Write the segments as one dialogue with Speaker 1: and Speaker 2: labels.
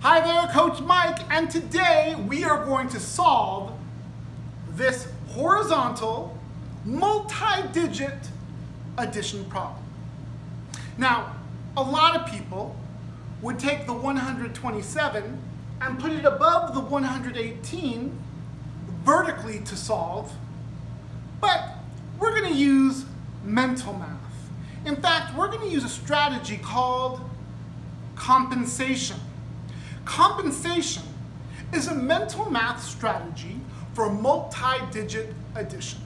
Speaker 1: Hi there, Coach Mike, and today we are going to solve this horizontal multi-digit addition problem. Now, a lot of people would take the 127 and put it above the 118 vertically to solve, but we're going to use mental math. In fact, we're going to use a strategy called compensation. Compensation is a mental math strategy for multi-digit addition.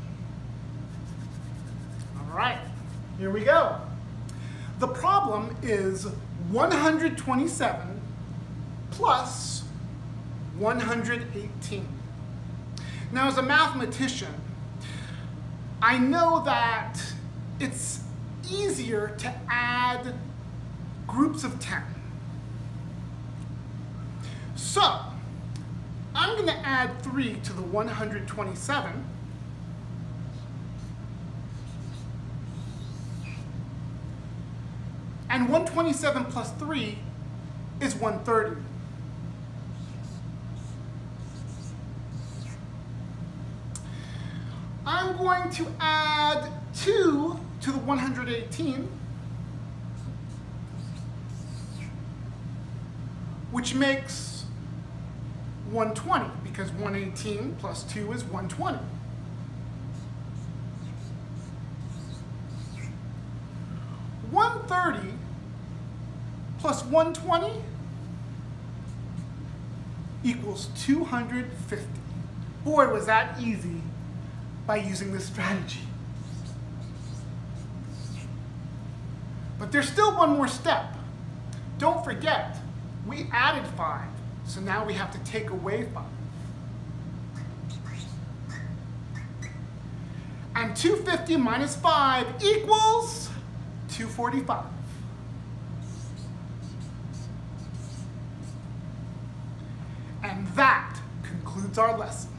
Speaker 1: All right, here we go. The problem is 127 plus 118. Now, as a mathematician, I know that it's easier to add groups of 10. So, I'm going to add 3 to the 127. And 127 plus 3 is 130. I'm going to add 2 to the 118, which makes 120, because 118 plus 2 is 120. One thirty plus one twenty equals two hundred fifty. Boy, was that easy by using this strategy. But there's still one more step. Don't forget, we added 5, so now we have to take away 5. And 250 minus 5 equals 245. And that concludes our lesson.